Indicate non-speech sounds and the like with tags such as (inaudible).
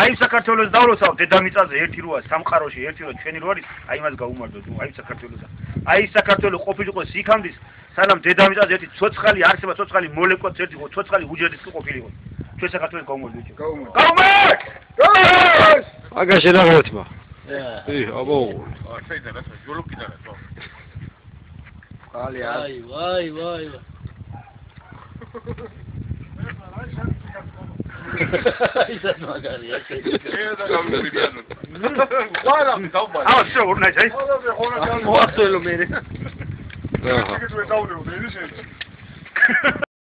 აი საქართველოს დავლოცავ დედამიწაზე ერთი როა სამყაროში ერთი როა ჩვენი რო არის? აი მას გაუმარჯოთ აი საქართველოს აი საქართველოს ყოფილიყო სიქამდის სანამ დედამიწაზე ერთი ცოცხალი არსება ცოცხალი მოლეკულაც ერთი ხო ცოცხალი უჯრედის კი ყოფილიყო ჩვენ საქართველოს გაუმარჯოთ გაუმარჯოთ გაუმარჯ! აგა შენაღერთმა ია ი აბო შეიძლება რა ჯოლოკიდან რა აი აი ვაი ვაი (laughs) მაგარია ედა გამიგიანო ვარა გავბა აუ შე ორნაი აი ხოლმე ხოლმე მოახსენო მე აჰა. ეს ვეძავნე მე ისე